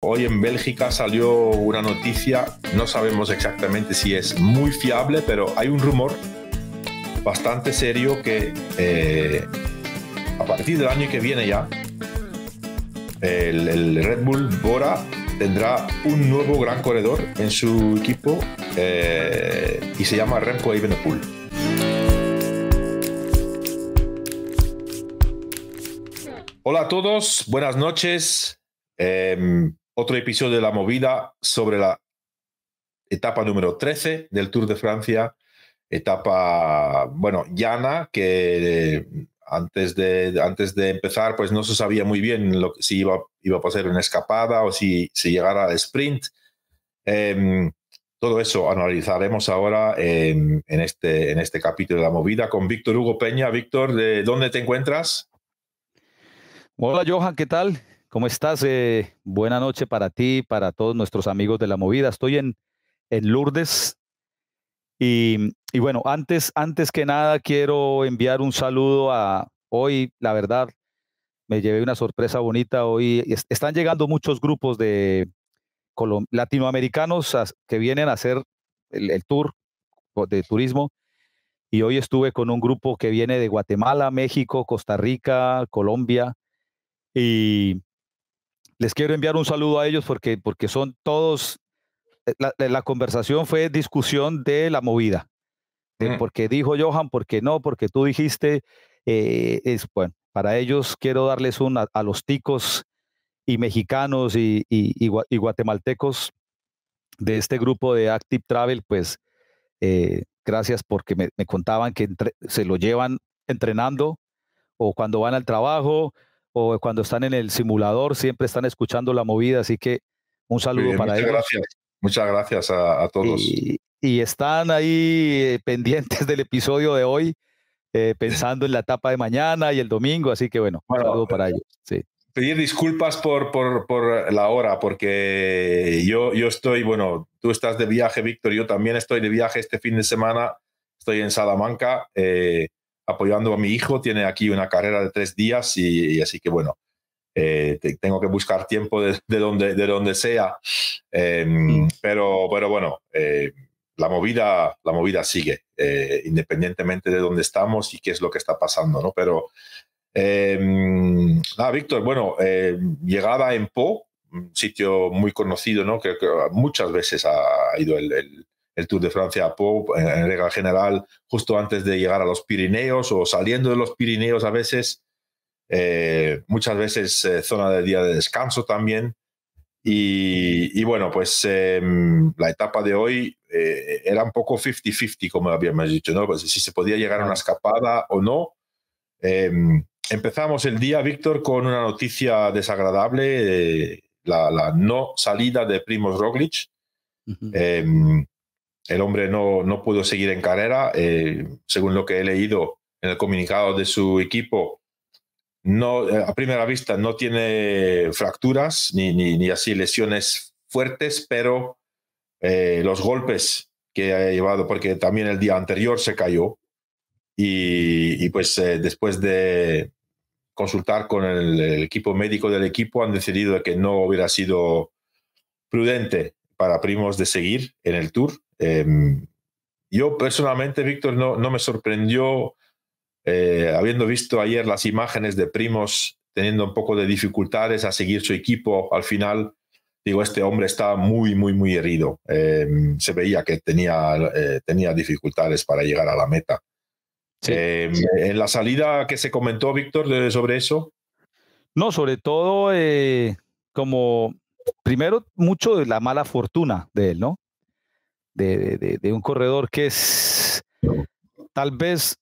Hoy en Bélgica salió una noticia, no sabemos exactamente si es muy fiable, pero hay un rumor bastante serio que eh, a partir del año que viene ya, el, Red Bull Bora tendrá un nuevo gran corredor en su equipo eh, y se llama Remco Evenepoel. Hola a todos, buenas noches. Em, otro episodio de la movida sobre la etapa número 13 del Tour de Francia. Etapa, bueno, llana, que antes de, antes de empezar, pues no se sabía muy bien si iba, iba a pasar una escapada o si, si llegara al sprint. Em, todo eso analizaremos ahora en, este, en este capítulo de la movida con Víctor Hugo Peña. Víctor, ¿de dónde te encuentras? Hola Johan, ¿qué tal? ¿Cómo estás? Eh, buena noche para ti, para todos nuestros amigos de la movida. Estoy en, en Lourdes, y, bueno, antes, antes que nada quiero enviar un saludo a hoy, la verdad, me llevé una sorpresa bonita. Hoy están llegando muchos grupos de latinoamericanos que vienen a hacer el, tour de turismo. Y hoy estuve con un grupo que viene de Guatemala, México, Costa Rica, Colombia. Y les quiero enviar un saludo a ellos porque, porque son todos eh, la, conversación fue discusión de la movida. De por qué dijo Johan, por qué no, porque tú dijiste, eh, es bueno, para ellos quiero darles un a, los ticos y mexicanos y, guatemaltecos de este grupo de Active Travel, pues eh, gracias porque me, contaban que se lo llevan entrenando o cuando van al trabajo o cuando están en el simulador, siempre están escuchando la movida, así que un saludo para ellos. Gracias. Muchas gracias a, todos. Y, están ahí eh, pendientes del episodio de hoy, eh, pensando en la etapa de mañana y el domingo, así que bueno, un saludo para ellos. Sí. Pedir disculpas por, por, por, la hora, porque yo, yo estoy, bueno, tú estás de viaje, Víctor, yo también estoy de viaje este fin de semana, estoy en Salamanca. Eh, apoyando a mi hijo, tiene aquí una carrera de tres días y así que bueno, eh, tengo que buscar tiempo de, donde, de donde sea. Em, mm. pero, pero bueno, eh, la, movida, la movida sigue, eh, independientemente de dónde estamos y qué es lo que está pasando, ¿no? Pero, em, nada, Víctor, bueno, llegada en Po, un sitio muy conocido, ¿no? Que, muchas veces ha ido el, el, Tour de Francia a Po, en regla general, justo antes de llegar a los Pirineos o saliendo de los Pirineos a veces. Eh, muchas veces eh, zona de día de descanso también. Y, bueno, pues em, la etapa de hoy eh, era un poco 50-50, como habíamos dicho, ¿no? Pues si se podía llegar a una escapada o no. Em, empezamos el día, Víctor, con una noticia desagradable, la, no salida de Primoz Roglic. Em, el hombre no, no pudo seguir en carrera, según lo que he leído en el comunicado de su equipo no, eh, a primera vista no tiene fracturas ni, ni, así lesiones fuertes, pero eh, los golpes que ha llevado, porque también el día anterior se cayó y, pues eh, después de consultar con el, equipo médico del equipo han decidido que no hubiera sido prudente para Primos de seguir en el tour. Em, yo personalmente, Víctor, no, no me sorprendió eh, habiendo visto ayer las imágenes de Primos teniendo un poco de dificultades a seguir su equipo al final, digo, este hombre está muy, muy, muy herido. Em, se veía que tenía, eh, tenía dificultades para llegar a la meta. Em, en la salida que se comentó, Víctor, sobre eso. No, sobre todo eh, como, primero, mucho de la mala fortuna de él, ¿no? De un corredor que es tal vez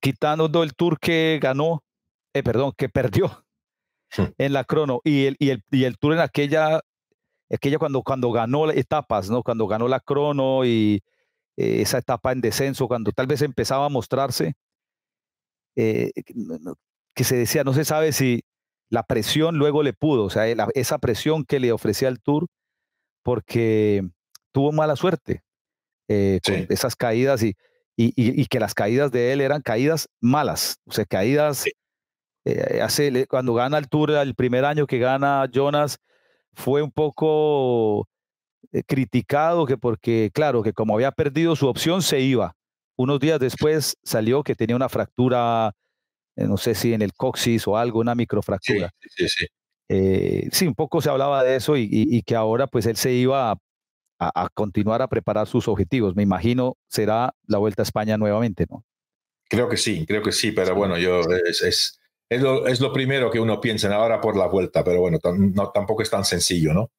quitando el tour que ganó, eh, perdón, que perdió en la crono y el, y el, y el tour en aquella, aquella cuando, cuando ganó etapas, ¿no? Cuando ganó la crono y eh, esa etapa en descenso, cuando tal vez empezaba a mostrarse, eh, que se decía, no se sabe si la presión luego le pudo, o sea, esa presión que le ofrecía el tour, porque tuvo mala suerte con esas caídas y y, que las caídas de él eran caídas malas, o sea, caídas, eh, hace, cuando gana el Tour, el primer año que gana Jonas, fue un poco eh, criticado que porque, claro, que como había perdido su opción, se iba. Unos días después salió que tenía una fractura, eh, no sé si en el coxis o algo, una microfractura. Sí, sí, sí. Eh, sí, un poco se hablaba de eso y, que ahora pues él se iba a, continuar a preparar sus objetivos. Me imagino será la Vuelta a España nuevamente, ¿no? Creo que sí, creo que sí, pero bueno, yo es, es, es, lo, primero que uno piensa ahora por la Vuelta, pero bueno, no, tampoco es tan sencillo, ¿no?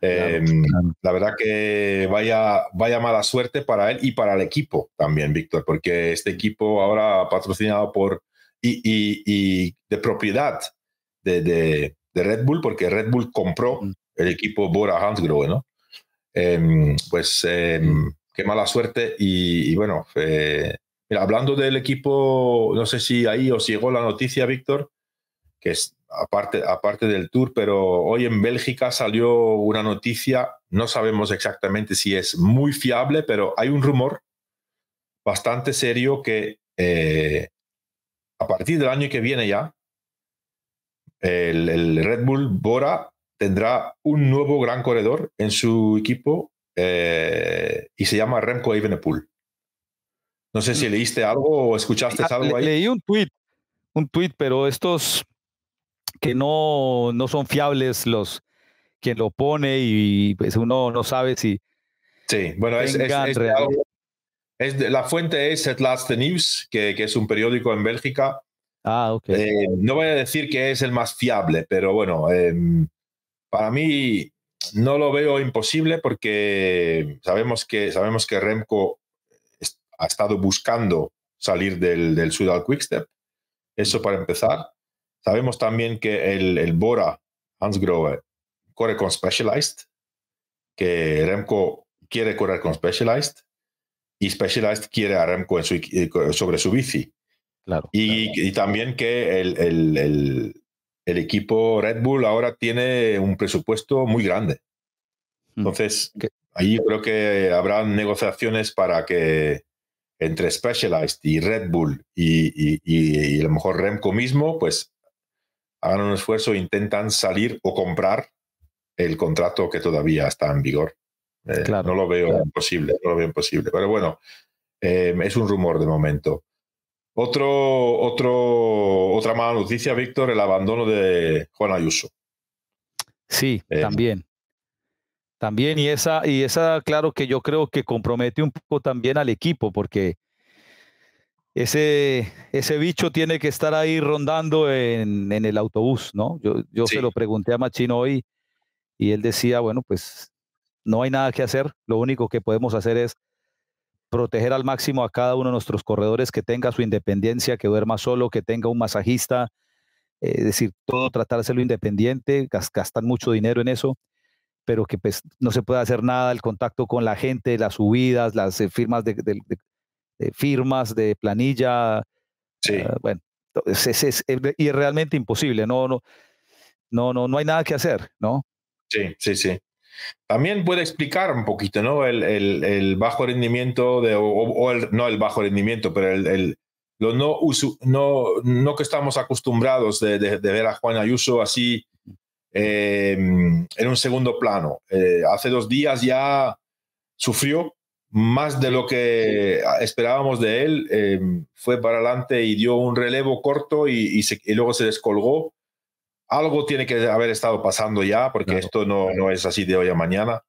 Em, la verdad que vaya, vaya mala suerte para él y para el equipo también, Víctor, porque este equipo ahora patrocinado por y, de propiedad de, Red Bull, porque Red Bull compró el equipo Bora Hansgrohe, ¿no? Em, pues em, qué mala suerte y, bueno, eh, hablando del equipo, no sé si ahí os llegó la noticia, Víctor, que es aparte, aparte del tour, pero hoy en Bélgica salió una noticia, no sabemos exactamente si es muy fiable, pero hay un rumor bastante serio que eh, a partir del año que viene ya, el, Red Bull Bora tendrá un nuevo gran corredor en su equipo eh, y se llama Remco Evenepoel. No sé si mm. leíste algo o escuchaste ah, algo ahí. Leí un tweet, un tweet, pero estos que no, no son fiables los quien lo pone y pues uno no sabe si. Sí, bueno, es, es, la fuente es At Last News, que, que, es un periódico en Bélgica. Ah, ok. Eh, no voy a decir que es el más fiable, pero bueno, em, para mí no lo veo imposible porque sabemos que, sabemos que Remco ha estado buscando salir del, del Sudal Quickstep. Eso para empezar. Sabemos también que el, el Bora Hans Grohe corre con Specialized, que Remco quiere correr con Specialized y Specialized quiere a Remco en su, sobre su bici. Claro, y, también que el, el, el, equipo Red Bull ahora tiene un presupuesto muy grande. Entonces, ahí creo que habrá negociaciones para que entre Specialized y Red Bull y, y, y, a lo mejor Remco mismo, pues hagan un esfuerzo e intentan salir o comprar el contrato que todavía está en vigor. Eh, no lo veo imposible, no lo veo imposible. Pero bueno, eh, es un rumor de momento. Otro, otro, otra mala noticia, Víctor, el abandono de Juan Ayuso. Sí, eh, también. También, y esa, y esa, claro que yo creo que compromete un poco también al equipo, porque ese, ese bicho tiene que estar ahí rondando en, en el autobús, ¿no? Yo, yo se lo pregunté a Machino hoy y él decía, bueno, pues no hay nada que hacer, lo único que podemos hacer es proteger al máximo a cada uno de nuestros corredores, que tenga su independencia, que duerma solo, que tenga un masajista, eh, es decir, todo tratárselo independiente, gastan mucho dinero en eso, pero que pues no se puede hacer nada, el contacto con la gente, las subidas, las eh, firmas de, firmas, de planilla. Sí. Ah, bueno, es, es, y es realmente imposible, no, no, no, no, no hay nada que hacer, ¿no? Sí, sí, sí. También puede explicar un poquito, ¿no? El, bajo rendimiento, de, o, no el bajo rendimiento, pero el, lo no, no, que estamos acostumbrados de, ver a Juan Ayuso así eh, en un segundo plano. Eh, hace dos días ya sufrió más de lo que esperábamos de él, eh, fue para adelante y dio un relevo corto y, luego se descolgó. Algo tiene que haber estado pasando ya, porque esto no, no, es así de hoy a mañana.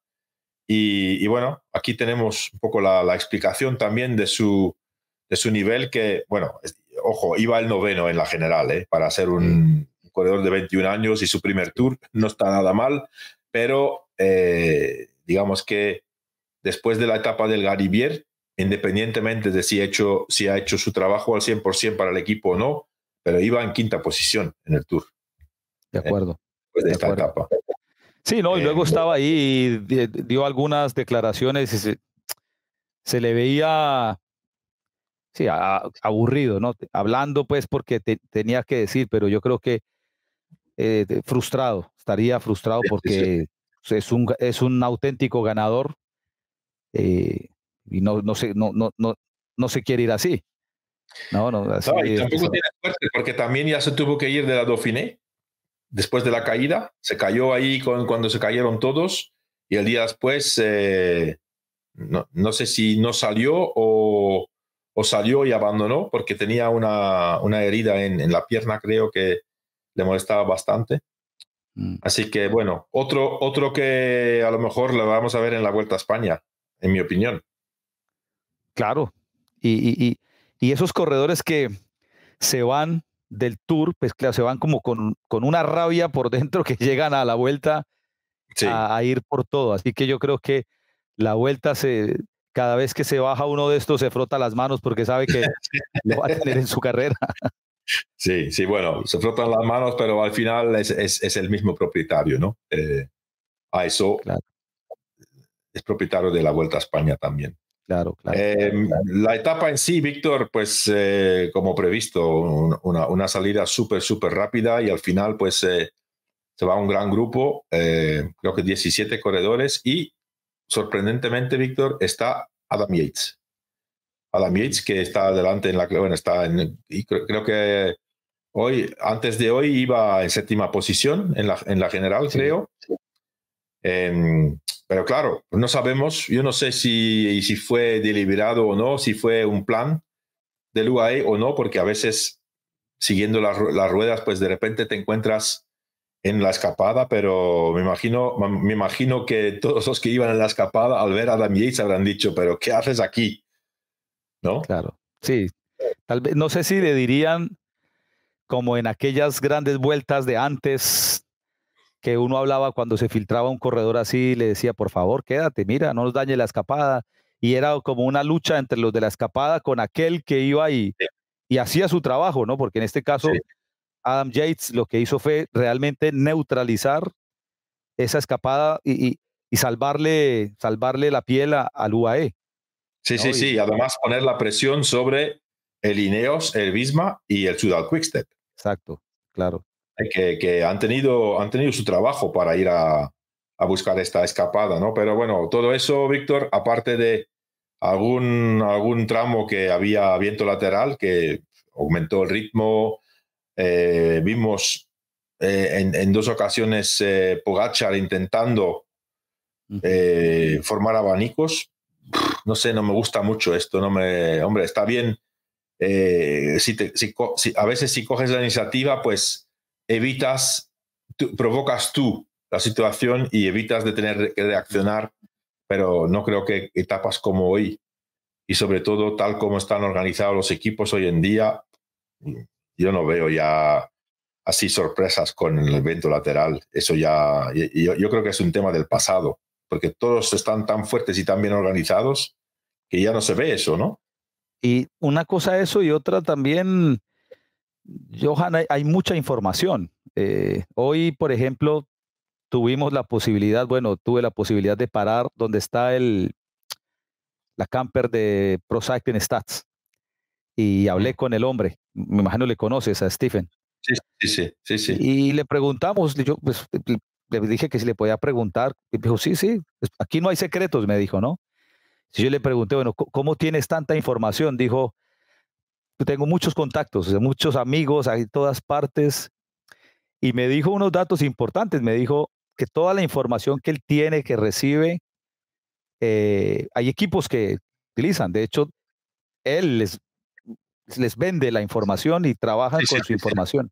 Y, bueno, aquí tenemos un poco la, explicación también de su, de su nivel, que, bueno, ojo, iba el noveno en la general, ¿eh? para ser un, corredor de 21 años y su primer tour, no está nada mal, pero eh, digamos que después de la etapa del Garibier, independientemente de si ha hecho, si ha hecho su trabajo al 100% para el equipo o no, pero iba en quinta posición en el Tour. De acuerdo. Después de, esta etapa. Sí, no, y luego eh, estaba ahí y dio algunas declaraciones y se, le veía sí, aburrido, ¿no? Hablando pues porque tenía que decir, pero yo creo que eh, frustrado, estaría frustrado porque Es, un, es un auténtico ganador eh, y no, no, se, no, no, no, no se quiere ir así. No, no, así y tampoco tiene suerte porque también ya se tuvo que ir de la Dauphiné. Después de la caída, se cayó ahí con, cuando se cayeron todos y el día después, eh, no, no, sé si no salió o, o, salió y abandonó porque tenía una, una herida en, en, la pierna, creo que le molestaba bastante. Mm. Así que bueno, otro, otro que a lo mejor lo vamos a ver en la Vuelta a España, en mi opinión. Claro, y, y, y esos corredores que se van del tour, pues claro, se van como con, con una rabia por dentro que llegan a la vuelta a, ir por todo. Así que yo creo que la vuelta se, cada vez que se baja uno de estos se frota las manos porque sabe que lo va a tener en su carrera. Sí, sí, bueno, se frotan las manos, pero al final es, es, el mismo propietario, ¿no? Eh, a eso es propietario de la Vuelta a España también. Claro, claro. Em, la etapa en sí, Víctor, pues eh, como previsto, una, una salida súper, súper rápida y al final, pues eh, se va un gran grupo, eh, creo que 17 corredores y sorprendentemente, Víctor, está Adam Yates. Adam Yates que está adelante en la bueno, está en, y creo, que hoy, antes de hoy, iba en séptima posición en la, en la general, creo. Em, pero claro, no sabemos, yo no sé si, si fue deliberado o no, si fue un plan del UAE o no, porque a veces siguiendo las, ruedas, pues de repente te encuentras en la escapada, pero me imagino, me imagino que todos los que iban en la escapada al ver a Adam Yates habrán dicho, pero ¿qué haces aquí? ¿No? Claro, sí. Tal vez, no sé si le dirían como en aquellas grandes vueltas de antes, que uno hablaba cuando se filtraba un corredor así, le decía, por favor, quédate, mira, no nos dañe la escapada. Y era como una lucha entre los de la escapada con aquel que iba y, y hacía su trabajo, ¿no? Porque en este caso, Adam Yates lo que hizo fue realmente neutralizar esa escapada y, y, salvarle, salvarle la piel al UAE. Sí, sí, sí. Además, poner la presión sobre el Ineos, el Bisma y el Sudal Quickstep. Exacto, claro que, han, tenido, han tenido su trabajo para ir a, buscar esta escapada, ¿no? Pero bueno, todo eso, Víctor, aparte de algún, algún tramo que había viento lateral que aumentó el ritmo, eh, vimos eh, en, dos ocasiones eh, Pogachar intentando formar abanicos. No sé, no me gusta mucho esto, no me, hombre, está bien. si, si, a veces si coges la iniciativa, pues evitas, provocas tú la situación y evitas de tener que reaccionar, pero no creo que etapas como hoy y sobre todo tal como están organizados los equipos hoy en día, yo no veo ya así sorpresas con el evento lateral. Eso ya, yo, creo que es un tema del pasado, porque todos están tan fuertes y tan bien organizados que ya no se ve eso, ¿no? Y una cosa eso y otra también Johan, hay, mucha información. Eh, hoy, por ejemplo, tuvimos la posibilidad, bueno, tuve la posibilidad de parar donde está el, la camper de Pro Cycling Stats y hablé con el hombre. Me imagino le conoces a Stephen. Sí, sí, sí, sí. Y le preguntamos, yo pues, le dije que si le podía preguntar. Y dijo, sí, sí, aquí no hay secretos, me dijo, ¿no? Si yo le pregunté, bueno, ¿cómo tienes tanta información? Dijo, tengo muchos contactos, muchos amigos en todas partes, y me dijo unos datos importantes, me dijo que toda la información que él tiene, que recibe, eh, hay equipos que utilizan, de hecho, él les, les vende la información y trabajan con su información.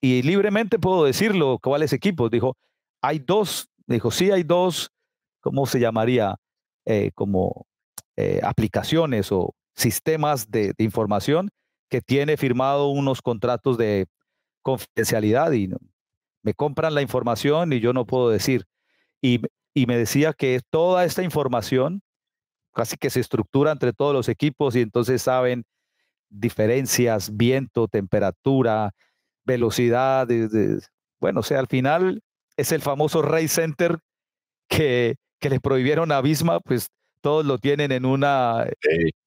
Y, libremente puedo decirlo, ¿cuáles equipos? Dijo, hay dos, dijo, sí hay dos, ¿cómo se llamaría? Eh, como eh, aplicaciones o sistemas de, información que tiene firmado unos contratos de confidencialidad y me compran la información y yo no puedo decir. Y, me decía que toda esta información casi que se estructura entre todos los equipos y entonces saben diferencias, viento, temperatura, velocidad. bueno, o sea, al final es el famoso Race Center que, que le prohibieron a Bisma, pues todos lo tienen en una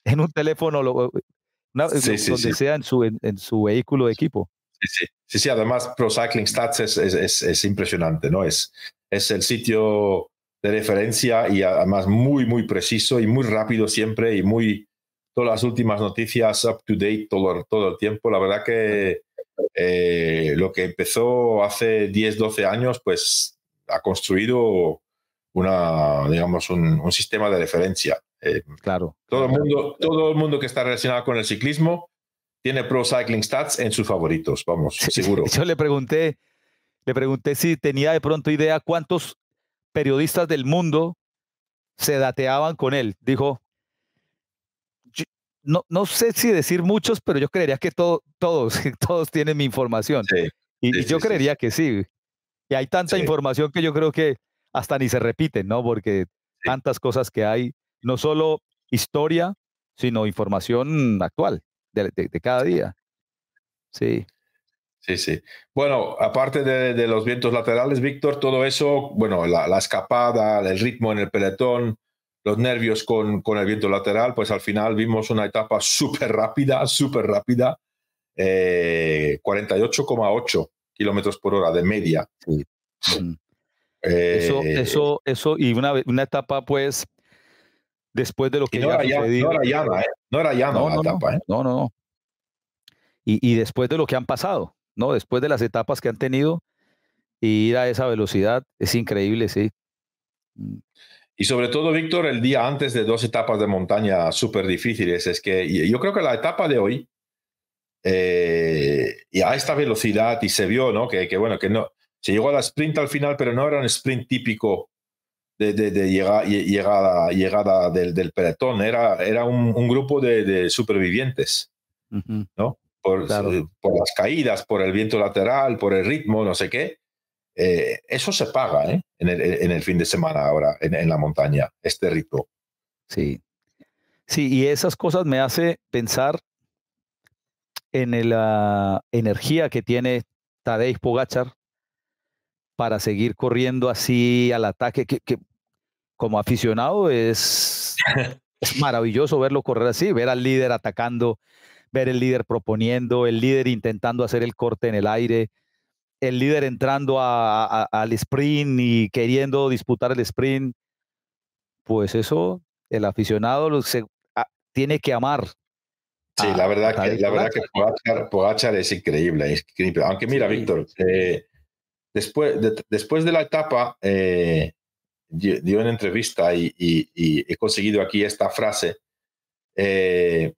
en un teléfono donde sea en su, en, su vehículo de equipo. Sí, sí, sí, además Pro Cycling Stats es, es, es, impresionante, ¿no? Es, es el sitio de referencia y además muy, muy preciso y muy rápido siempre y muy, todas las últimas noticias up to date todo, todo el tiempo. La verdad que eh, lo que empezó hace 10, 12 años, pues ha construido una, digamos, un, sistema de referencia. Eh, claro. Todo el, mundo, todo el mundo que está relacionado con el ciclismo tiene Pro Cycling Stats en sus favoritos, vamos, seguro. Yo le pregunté, le pregunté si tenía de pronto idea cuántos periodistas del mundo se dateaban con él. Dijo, no, no sé si decir muchos, pero yo creería que todos, todos tienen mi información. y, yo creería que sí. Y hay tanta información que yo creo que hasta ni se repiten, ¿no? Porque tantas cosas que hay, no solo historia, sino información actual de, cada día. Sí. Sí, sí. Bueno, aparte de, los vientos laterales, Víctor, todo eso, bueno, la, escapada, el ritmo en el peletón, los nervios con, con el viento lateral, pues al final vimos una etapa súper rápida, súper rápida, 48,8 eh, kilómetros por hora de media. Mm. Eso, eh, eso, eso, y una, una etapa, pues, después de lo que no, era, sucedido, no era llana, ¿eh? No era llana no, la no, etapa, ¿eh? No, no, no. Y, y, después de lo que han pasado, ¿no? Después de las etapas que han tenido, y ir a esa velocidad es increíble, sí. Mm. Y sobre todo, Víctor, el día antes de dos etapas de montaña súper difíciles, es que yo creo que la etapa de hoy, eh, y a esta velocidad, y se vio, ¿no? Que, que, bueno, que no, se llegó a la sprint al final, pero no era un sprint típico de, de, llegada, llegada, llegada del, del, pelotón, era, era un, grupo de, supervivientes, ¿no? Por, por, las caídas, por el viento lateral, por el ritmo, no sé qué. Eh, eso se paga ¿eh? en, el, en, el, fin de semana ahora, en, en, la montaña, este ritmo. Sí. Sí, y esas cosas me hace pensar en la energía que tiene Tadej Pogachar para seguir corriendo así al ataque, que, como aficionado es, es maravilloso verlo correr así, ver al líder atacando, ver el líder proponiendo, el líder intentando hacer el corte en el aire, el líder entrando al sprint y queriendo disputar el sprint, pues eso el aficionado se, tiene que amar. Sí, la verdad que, la verdad que Pogachar, es increíble, Aunque mira, Víctor, eh, después, de, después de la etapa, eh, dio una entrevista y, he conseguido aquí esta frase. Eh,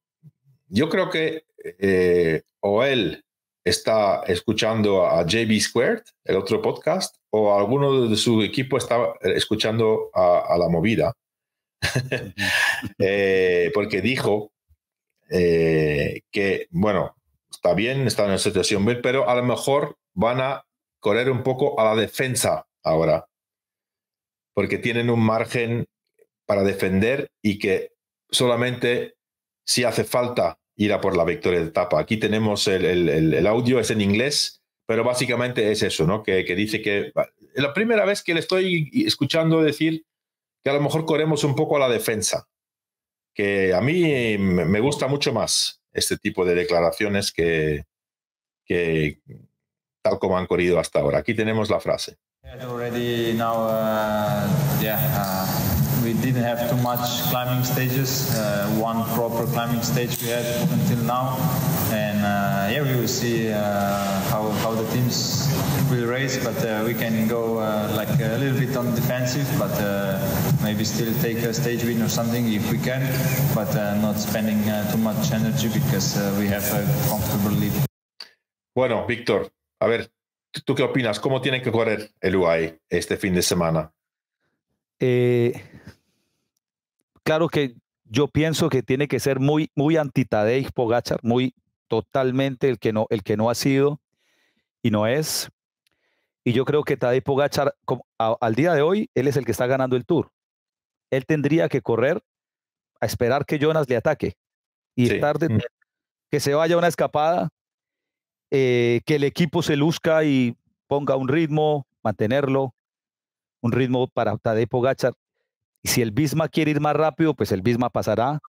yo creo que o él está escuchando a JB Squared, el otro podcast, o alguno de su equipo está escuchando a, la movida, eh, porque dijo eh, que, bueno, está bien, está en una situación pero a lo mejor van a correr un poco a la defensa ahora, porque tienen un margen para defender y que solamente si hace falta ir a por la victoria de etapa. Aquí tenemos el, audio, es en inglés, pero básicamente es eso, ¿no? Que, dice que la primera vez que le estoy escuchando decir que a lo mejor corremos un poco a la defensa, que a mí me gusta mucho más este tipo de declaraciones que, que tal como han corrido hasta ahora. Aquí tenemos la frase. we didn't have too much climbing stages. Uh, one proper climbing stage we had until now, and uh, yeah, we will see uh, how how the teams will race. But uh, we can go uh, like a little bit on defensive, but uh, maybe still take a stage win or something if we can, but not spending too much energy because we have a comfortable lead. Bueno, Víctor, a ver, ¿tú qué opinas? ¿Cómo tiene que correr el UAE este fin de semana? Eh, claro que yo pienso que tiene que ser muy, muy anti-Tadej Pogachar, muy totalmente el que, no, el que no ha sido y no es. Y yo creo que Tadej Pogachar, al día de hoy, él es el que está ganando el Tour. Él tendría que correr a esperar que Jonas le ataque y tarde mm. que se vaya una escapada, eh, que el equipo se luzca y ponga un ritmo, mantenerlo, un ritmo para Tadej Pogachar. Y si el Bisma quiere ir más rápido, pues el Bisma pasará.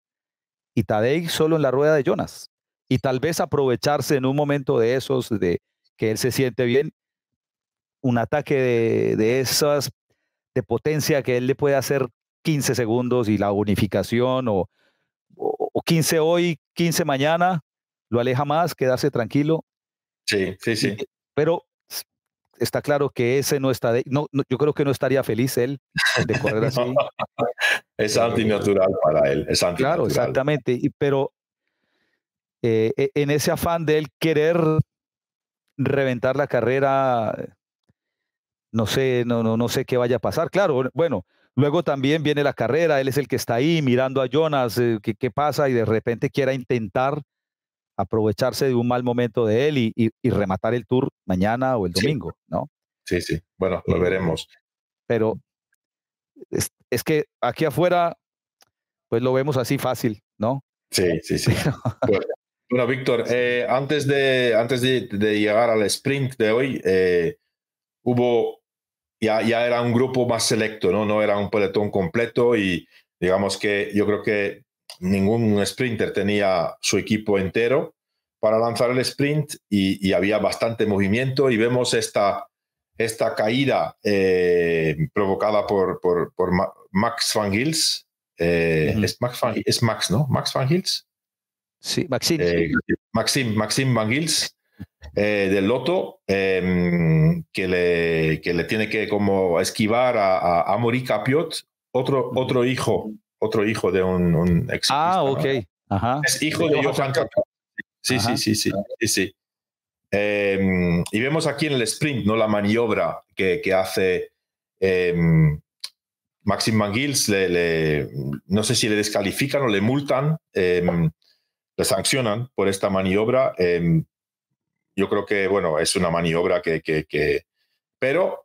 Y Tadej solo en la rueda de Jonas. Y tal vez aprovecharse en un momento de esos, de que él se siente bien, un ataque de, esas, de potencia que él le puede hacer 15 segundos y la unificación o, o, 15 hoy, 15 mañana, lo aleja más, quedarse tranquilo Sí, sí, sí. Pero está claro que ese no está, no, yo creo que no estaría feliz él de correr así. es antinatural para él, es Claro, exactamente, y, pero eh, e, en ese afán de él querer reventar la carrera, no sé, no, no, no sé qué vaya a pasar. Claro, bueno, luego también viene la carrera, él es el que está ahí mirando a Jonas, eh, qué, qué pasa, y de repente quiera intentar aprovecharse de un mal momento de él y, rematar el tour mañana o el domingo, ¿no? Sí, sí. Bueno, lo eh, veremos. Pero es, que aquí afuera, pues lo vemos así fácil, ¿no? Sí, sí, sí. bueno, Víctor, eh, antes, de, antes de, llegar al sprint de hoy, eh, hubo, ya, ya era un grupo más selecto, ¿no? No era un pelotón completo y digamos que yo creo que ningún sprinter tenía su equipo entero para lanzar el sprint y, había bastante movimiento y vemos esta, esta caída eh, provocada por, por, Max Van Gils. Eh, es, Max es Max, ¿no? Max Van Gils. Sí, Maxim. Eh, Maxim, Maxim Van Gils. del Loto, em, que, le, que le tiene que como esquivar a, a, a Capiot, otro, otro hijo otro hijo de un, ex. Ah, ok. Ajá. Es hijo de, Johan Sí, sí, sí, sí, sí, em, y vemos aquí en el sprint, ¿no? La maniobra que, que hace eh, Maxim Manguils, le, no sé si le descalifican o le multan, em, le sancionan por esta maniobra. yo creo que, bueno, es una maniobra que, que, que pero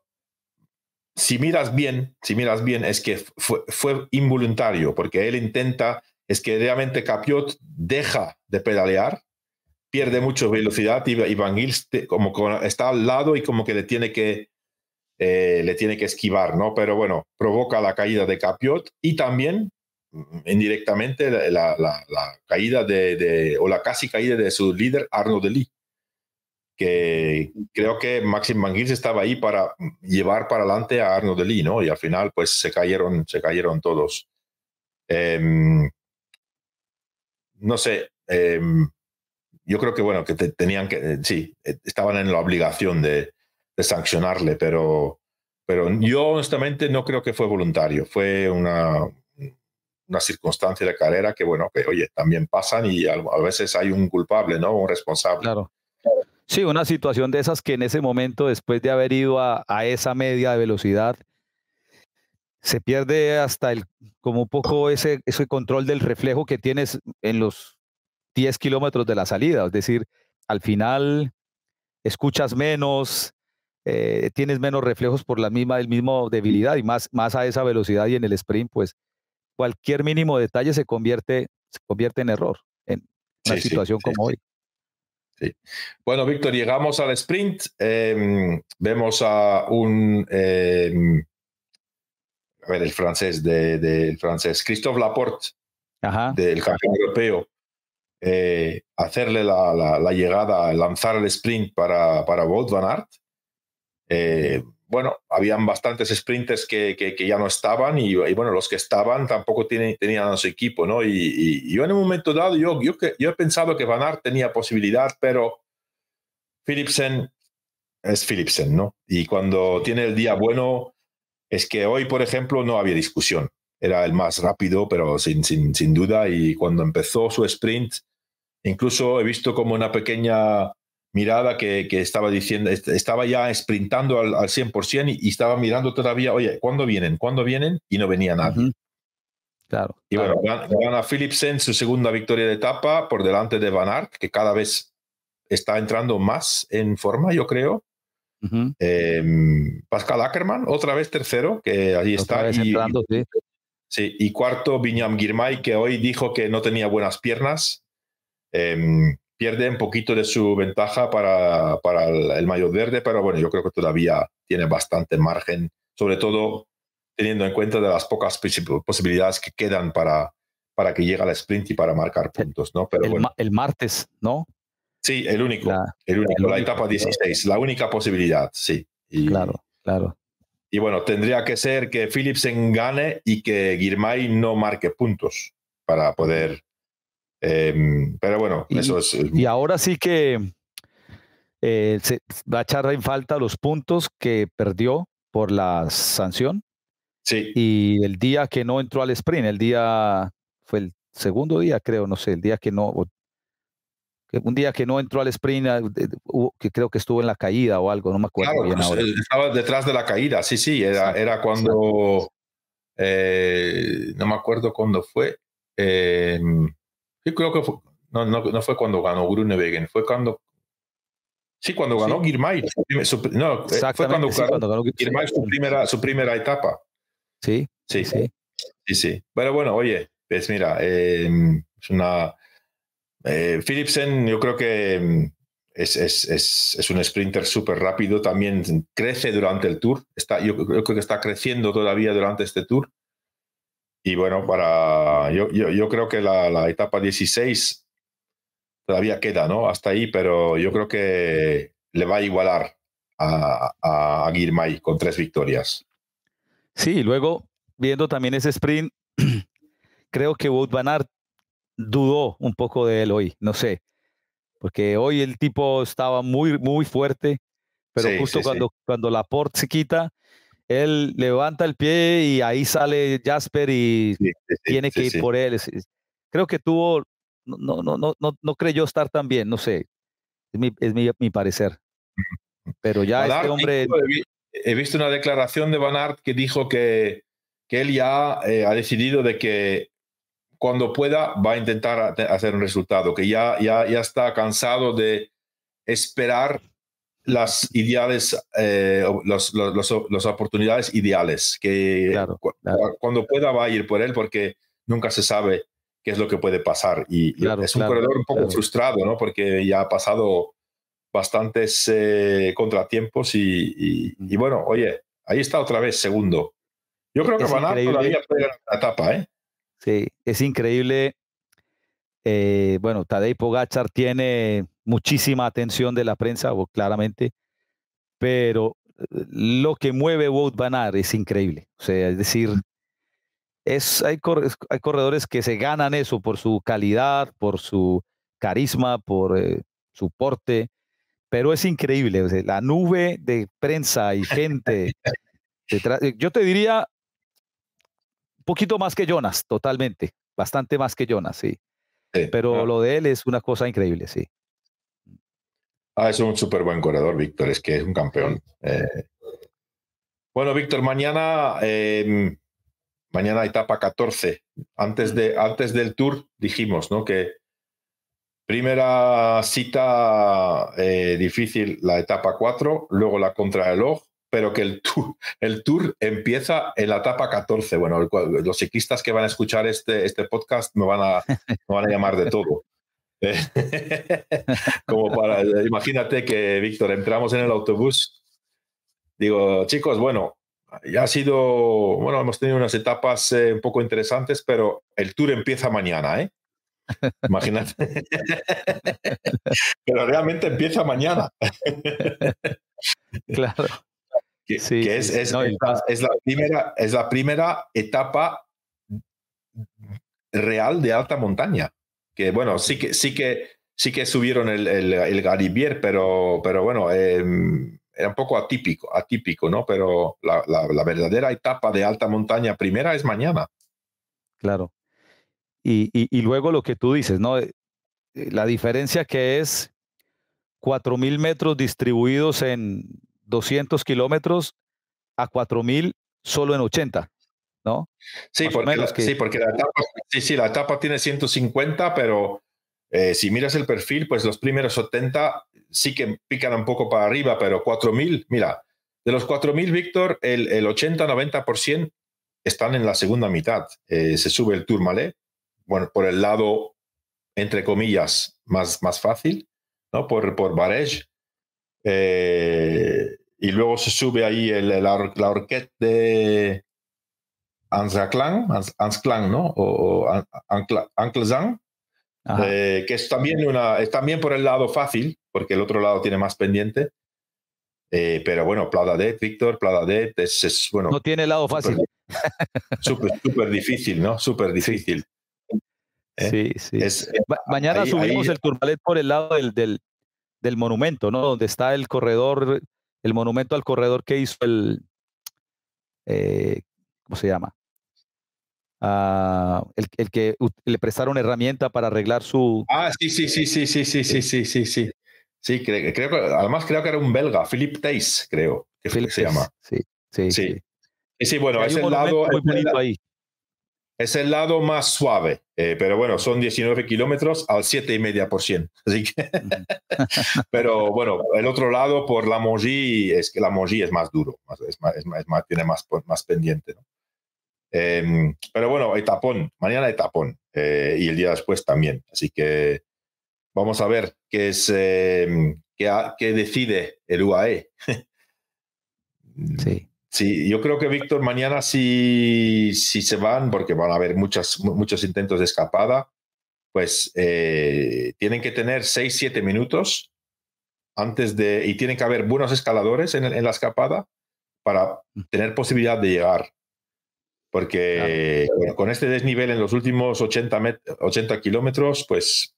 si miras bien, si miras bien, es que fue, involuntario, porque él intenta, es que realmente Capiot deja de pedalear, pierde mucho velocidad y, Van Gils como está al lado y como que le tiene que, eh, le tiene que esquivar, ¿no? Pero bueno, provoca la caída de Capiot y también mm, indirectamente la, caída de, o la casi caída de su líder Arno Lee que creo que Maxim Manguils estaba ahí para llevar para adelante a Arno Lee, ¿no? Y al final, pues se cayeron, se cayeron todos. Em, no sé, em, yo creo que, bueno, que tenían que, sí, eh, estaban en la obligación de, sancionarle, pero, pero yo honestamente no creo que fue voluntario, fue una, una circunstancia de carrera que, bueno, que oye, también pasan y a, a veces hay un culpable, ¿no? Un responsable. Claro. Sí, una situación de esas que en ese momento, después de haber ido a, esa media de velocidad, se pierde hasta el, como un poco ese, ese control del reflejo que tienes en los 10 kilómetros de la salida. Es decir, al final escuchas menos, eh, tienes menos reflejos por la misma, el mismo debilidad y más, más a esa velocidad y en el sprint, pues cualquier mínimo detalle se convierte, se convierte en error en una situación como hoy. Bueno, Víctor, llegamos al sprint. Em, vemos a un. Em, a ver, el francés, de, francés, Christophe Laporte, del campeón europeo, eh, hacerle la, la, llegada, lanzar el sprint para, para Wout van Aert. Bueno, habían bastantes sprinters que, que, ya no estaban y, bueno, los que estaban tampoco tienen, tenían su equipo, ¿no? Y, yo en un momento dado, yo, yo he pensado que Van Aert tenía posibilidad, pero Philipsen es Philipsen, ¿no? Y cuando tiene el día bueno, es que hoy, por ejemplo, no había discusión. Era el más rápido, pero sin, sin, sin duda. Y cuando empezó su sprint, incluso he visto como una pequeña mirada que, que, estaba diciendo, estaba ya sprintando al, al 100% y, estaba mirando todavía, oye, ¿cuándo vienen? ¿Cuándo vienen? Y no venía nadie. Claro. Y bueno, gana Philipsen su segunda victoria de etapa por delante de Van Aert, que cada vez está entrando más en forma, yo creo. Em, Pascal Ackermann, otra vez tercero, que allí está. y, sí. y cuarto, Viñam Girmay, que hoy dijo que no tenía buenas piernas. Eh, pierde un poquito de su ventaja para, para el, mayor verde, pero bueno, yo creo que todavía tiene bastante margen, sobre todo teniendo en cuenta de las pocas posibilidades que quedan para, para que llegue al sprint y para marcar puntos, ¿no? Pero el, bueno. el martes, ¿no? Sí, el único, la, el único, la etapa 16, la única posibilidad, sí. Y, claro, claro. Y bueno, tendría que ser que Philipsen gane y que Girmay no marque puntos para poder Em, pero bueno, eso es. Y ahora sí que eh, se va a echar en falta los puntos que perdió por la sanción. Sí. Y el día que no entró al sprint, el día fue el segundo día, creo, no sé, el día que no, un día que no entró al sprint, ah, que creo que estuvo en la caída o algo, no me acuerdo bien pues, ahora. Estaba detrás de la caída, sí, sí, era, era cuando, eh, no me acuerdo cuándo fue, eh, yo creo que fue, no, no, no fue cuando ganó Grunewegen, fue cuando, sí, cuando ganó sí. Girmay, no, eh, fue cuando, sí, cuando ganó Girmay su primera, su primera etapa. Sí, sí, sí, sí, sí. Pero bueno, oye, pues mira, eh, es una eh, Philipsen, yo creo que mm, es, es, es, es un sprinter súper rápido, también crece durante el tour, está, yo, yo, creo que está creciendo todavía durante este tour. Y bueno, para yo, yo, yo creo que la, la, etapa 16 todavía queda, ¿no? Hasta ahí, pero yo creo que le va a igualar a, a, a Girmay con tres victorias. Sí, luego, viendo también ese sprint, creo que Wout Van Aert dudó un poco de él hoy, no sé, porque hoy el tipo estaba muy, muy fuerte, pero sí, justo sí, cuando, sí. cuando Laporte se quita, él levanta el pie y ahí sale Jasper y tiene que ir por él. Creo que tuvo, no, no, no, no, no creyó estar tan bien, no sé, es mi, es mi, mi parecer. Pero ya Van este hombre... He visto una declaración de Van Aert que dijo que, que él ya eh, ha decidido de que cuando pueda va a intentar hacer un resultado, que ya, ya, ya está cansado de esperar las ideales, eh, las oportunidades ideales, que claro, cu claro. cuando pueda va a ir por él porque nunca se sabe qué es lo que puede pasar. Y, claro, es un corredor un poco frustrado, ¿no? Porque ya ha pasado bastantes eh, contratiempos y, y, y, bueno, oye, ahí está otra vez, segundo. Yo creo que Van Aert todavía puede ganar la etapa, ¿eh? Sí, es increíble. Eh, bueno, Tadej Pogachar tiene muchísima atención de la prensa, claramente, pero eh, lo que mueve Wout Van Aert es increíble. O sea, es decir, es, hay, hay corredores que se ganan eso por su calidad, por su carisma, por eh, su porte, pero es increíble. O sea, la nube de prensa y gente. detrás, yo te diría poquito más que Jonas, totalmente, bastante más que Jonas, sí. sí Pero lo de él es una cosa increíble, sí. Ah, es un súper buen corredor, Víctor, es que es un campeón. Eh, bueno, Víctor, mañana, eh, mañana etapa 14. Antes, de, antes del tour dijimos, ¿no? Que primera cita eh, difícil, la etapa 4, luego la contrarreloj, pero que el tour, el tour empieza en la etapa 14. Bueno, los ciclistas que van a escuchar este, este podcast me van, a, me van a llamar de todo. Como para, imagínate que, Víctor, entramos en el autobús. Digo, chicos, bueno, ya ha sido, bueno, hemos tenido unas etapas eh, un poco interesantes, pero el tour empieza mañana, ¿eh? Imagínate. pero realmente empieza mañana. claro. Que, sí, que es, es, no, es, la, es, la, primera, es la primera etapa real de alta montaña. Que bueno, sí que, sí que, sí que subieron el, el, el Garibier, pero, pero bueno, eh, era un poco atípico, atípico, ¿no? Pero la, la, verdadera etapa de alta montaña primera es mañana. Claro. Y, y, y luego lo que tú dices, ¿no? La diferencia que es 4.000 metros distribuidos en 200 kilómetros a 4000 solo en 80, ¿no? Sí, porque, la, que... sí, porque la etapa, sí, sí, la etapa tiene 150, pero eh, si miras el perfil, pues los primeros 70 sí que pican un poco para arriba, pero 4000, mira, de los 4000, Víctor, el, el 80-90% están en la segunda mitad. Eh, se sube el Tourmalet, bueno, por el lado, entre comillas, más, más fácil, ¿no? Por, por Barej. Eh, y luego se sube ahí el, la, la orquesta de Ansclan, Ansclan, ¿no? O, o eh, que es también, una, es también por el lado fácil, porque el otro lado tiene más pendiente. Eh, pero bueno, Pladadet, Víctor, Pladadet es, es, bueno. No tiene lado fácil. Súper, súper difícil, ¿no? Súper difícil. Sí, sí. Es, Ma mañana ahí, subimos ahí, el Turmalet por el lado del, del, del monumento, ¿no? Donde está el corredor, el monumento al corredor que hizo el, eh, ¿cómo se llama? Ah, el, el, que le prestaron herramienta para arreglar su... Ah, sí, sí, sí, sí, sí, sí, sí, sí, sí, sí. Sí, creo, creo que, además creo que era un belga, Philip Theis, creo que Philip se llama. Sí, sí, sí. Sí, sí bueno, es el lado... Ahí. Es el lado más suave, eh, pero bueno, son 19 kilómetros al 7,5%. Así que, pero bueno, el otro lado por la Mongie es que la Mongie es más duro, es más, es más, tiene más, más pendiente. ¿no? Eh, pero bueno, etapón, mañana etapón eh, y el día después también. Así que vamos a ver qué es, eh, qué, qué, decide el UAE. sí. Sí, yo creo que Víctor, mañana sí, sí, se van, porque van a haber muchas, muchos intentos de escapada, pues eh, tienen que tener 6, 7 minutos antes de, y tienen que haber buenos escaladores en, en la escapada para tener posibilidad de llegar. Porque claro. bueno, con este desnivel en los últimos 80, 80 kilómetros, pues,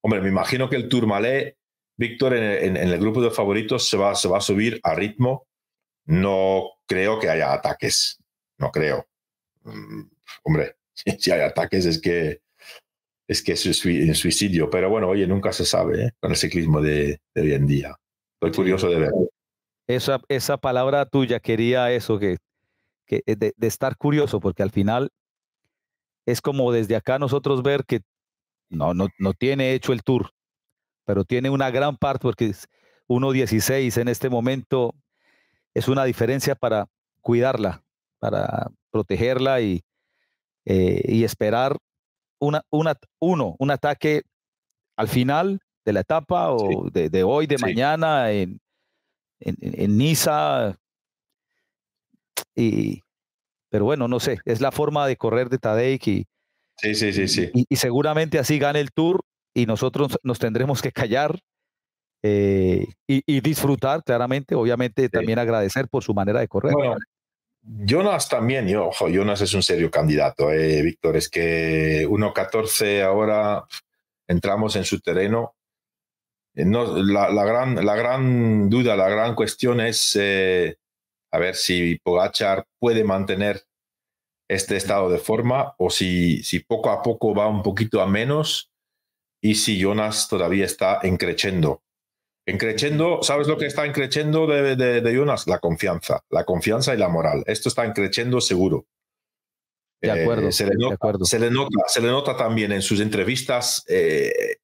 hombre, me imagino que el Tourmalet, Víctor, en, en, en, el grupo de favoritos se va, se va a subir a ritmo no creo que haya ataques. No creo. Mm, hombre, si hay ataques es que es que es un suicidio. Pero bueno, oye, nunca se sabe ¿eh? con el ciclismo de, de, hoy en día. Estoy curioso de ver. Esa, esa palabra tuya quería eso, que, que de, de, estar curioso, porque al final es como desde acá nosotros ver que no, no, no tiene hecho el tour, pero tiene una gran parte, porque es 1.16 en este momento es una diferencia para cuidarla, para protegerla y, eh, y esperar una, una, uno, un ataque al final de la etapa o sí. de, de, hoy, de sí. mañana en, en, en, Niza. Y, pero bueno, no sé, es la forma de correr de Tadej y, sí, sí, sí, sí. Y, y, seguramente así gane el Tour y nosotros nos tendremos que callar eh, y, y, disfrutar, claramente, obviamente sí. también agradecer por su manera de correr. Bueno, Jonas también, yo, ojo, Jonas es un serio candidato, eh, Víctor, es que 1.14 ahora entramos en su terreno. Eh, no, la, la, gran, la gran duda, la gran cuestión es eh, a ver si Pogachar puede mantener este estado de forma o si, si poco a poco va un poquito a menos y si Jonas todavía está encrechendo. En ¿sabes lo que está en de, de, de, Jonas? La confianza, la confianza y la moral. Esto está en seguro. De acuerdo, eh, se, le nota, de acuerdo. Se, le nota, se le nota también en sus entrevistas. Eh,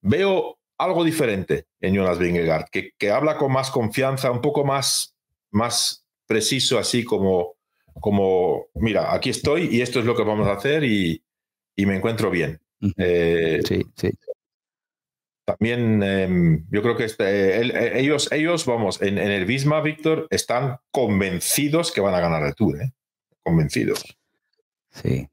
veo algo diferente en Jonas Vingegaard, que, que, habla con más confianza, un poco más, más preciso, así como, como, mira, aquí estoy y esto es lo que vamos a hacer y, y me encuentro bien. Uh -huh. eh, sí, sí también eh, yo creo que este, el, ellos, ellos, vamos, en, en, el Visma, Víctor, están convencidos que van a ganar el Tour, ¿eh? Convencidos. Sí.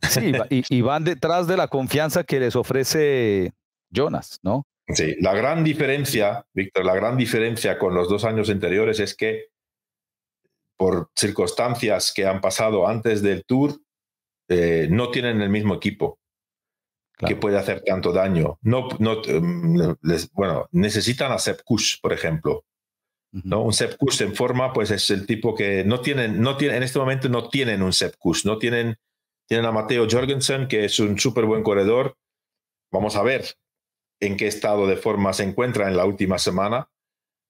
Sí, y, y, van detrás de la confianza que les ofrece Jonas, ¿no? Sí, la gran diferencia, Víctor, la gran diferencia con los dos años anteriores es que por circunstancias que han pasado antes del Tour, eh, no tienen el mismo equipo claro. que puede hacer tanto daño. No, no, les, bueno, necesitan a Sepp por ejemplo. Uh -huh. ¿no? Un Sepp en forma, pues es el tipo que no tienen, no tienen, en este momento no tienen un Sepp Kuss, no tienen, tienen a Mateo Jorgensen, que es un súper buen corredor. Vamos a ver en qué estado de forma se encuentra en la última semana.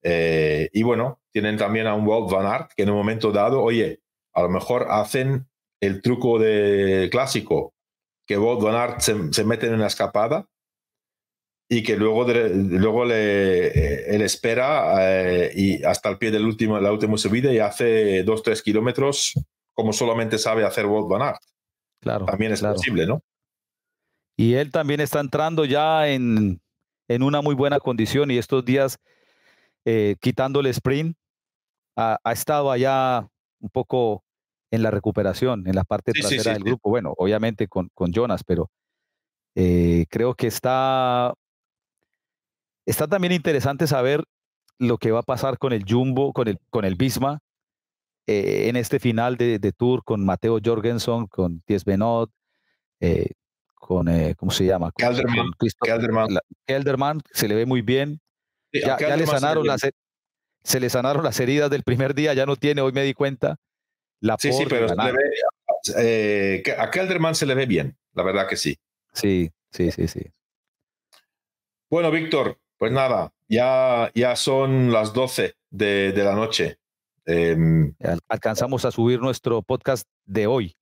Eh, y bueno, tienen también a un Walt Van Aert, que en un momento dado, oye, a lo mejor hacen el truco de clásico, que Wout Van Aert se, se, mete en una escapada y que luego, de, luego le, eh, él espera eh, y hasta el pie del último, la última subida y hace dos, tres kilómetros como solamente sabe hacer Wout Van Aert. Claro. También es claro. posible, ¿no? Y él también está entrando ya en, en una muy buena condición y estos días eh, quitando el sprint ha, ha estado allá un poco en la recuperación, en la parte sí, trasera sí, sí, del grupo. Bueno, obviamente con, con Jonas, pero eh, creo que está, está también interesante saber lo que va a pasar con el Jumbo, con el, con el Bisma, eh, en este final de, de, Tour con Mateo Jorgensen, con Ties Benot, eh, con, ¿cómo se llama? Kelderman. Kelderman. La, Kelderman, se le ve muy bien. ya, le sanaron las, se le sanaron las heridas del primer día, ya no tiene, hoy me di cuenta. La sí, sí, pero eh, a Kelderman se le ve bien, la verdad que sí. Sí, sí, sí, sí. Bueno, Víctor, pues nada, ya, ya son las 12 de, de la noche. Em, alcanzamos a subir nuestro podcast de hoy.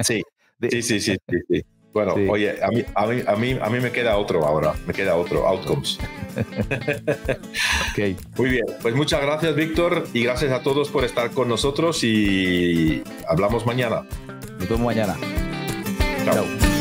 Sí, sí, sí, sí, sí, Bueno, oye, a mí, a, mí, a, mí, a mí me queda otro ahora, me queda otro, Outcomes. okay. Muy bien, pues muchas gracias Víctor y gracias a todos por estar con nosotros y hablamos mañana. Nos vemos mañana. Chao.